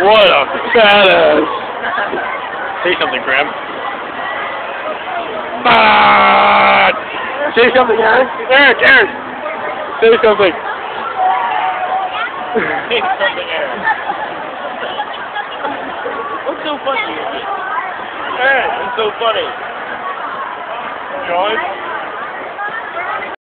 What a badass. Say something, Graham. Ah! Say something, Aaron. Aaron, Aaron. Say something. Say something, Aaron. What's so funny? Aaron, what's so funny? John?